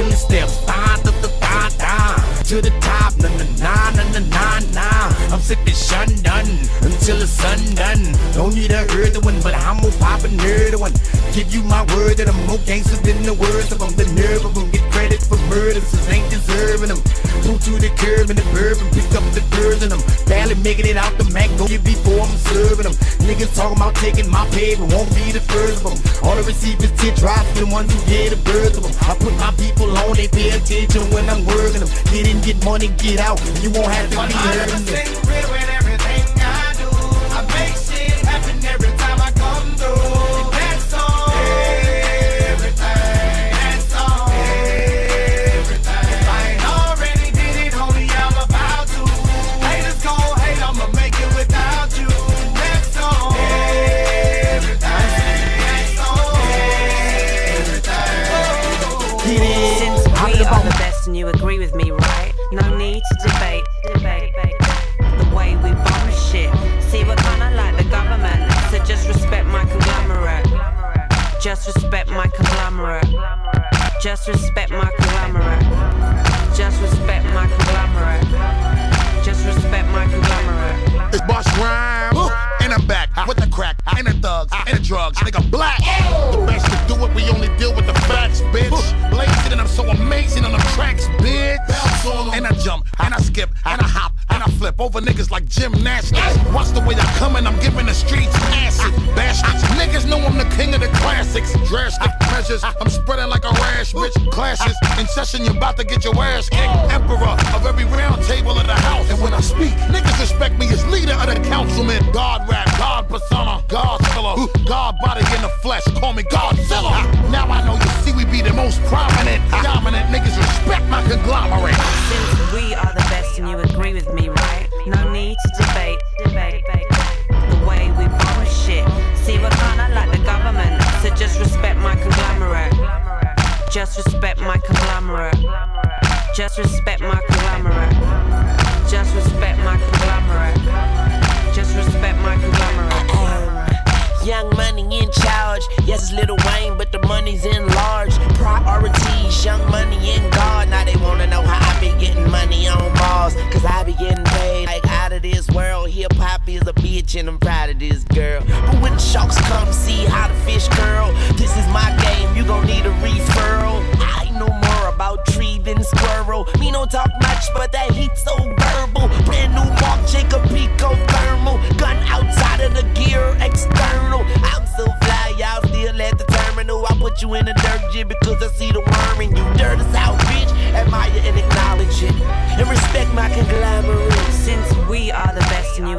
the steps, da da da da to the top, na na na na na na na. I'm sipping shun done until the sun done. Don't need a heard one, but I'm gonna pop another one. Give you my word that I'm more gangster than the words of them. The nerve of them get credit for murders, ain't deserving them. Pull to the curb in the bourbon, pick up the birds in them. Barely making it out the Mac, go get before I'm serving them. Niggas talking about taking my pay, but won't be the first of them. All the receivers tit drops, the ones who get the birds of them. I put my people on, they pay attention when I'm working them. Get in, get money, get out. You won't have to be hurting them. Are and you agree with me, right? No need to debate, debate, debate. The way we bomb shit. See, we're kinda like the government, so just respect my conglomerate. Just respect my conglomerate. Just respect my conglomerate. Just respect my conglomerate. Just respect my conglomerate. It's Busta Rhymes. And I'm back with the crack and the thugs and the drugs. Nigga black. Over niggas like gymnastics. Watch the way I come and I'm giving the streets acid. Bastards. Niggas know I'm the king of the classics. Drastic measures. I'm spreading like a rash, bitch. Classes in session, you're about to get your ass kicked. Emperor of every round table of the house. And when I speak, niggas respect me as leader of the councilman. God rap, God persona, God killer, God body in the flesh. Call me Godzilla. Need to debate, debate, debate. The way we bomb shit. See, we're kinda like the government, so just respect my conglomerate. Just respect my conglomerate. Just respect my conglomerate. Just respect my conglomerate. Just respect my conglomerate. Young money in charge. Yes, it's Lil Wayne, but the money's in Hop is a bitch, and I'm proud of this girl. But when the sharks come see how the fish curl, this is my game. You gon' need a referral. I know more about tree than squirrel. Me don't talk much, but that heat so verbal. Brand new Marc Jacob Pico thermal. Gun outside of the gear external. I'm so fly, y'all still at the terminal. I put you in the dirt jib because I see the worm in you. Dirt is out, bitch. Admire and acknowledge it. And respect my conglomerate. Since we are the best and you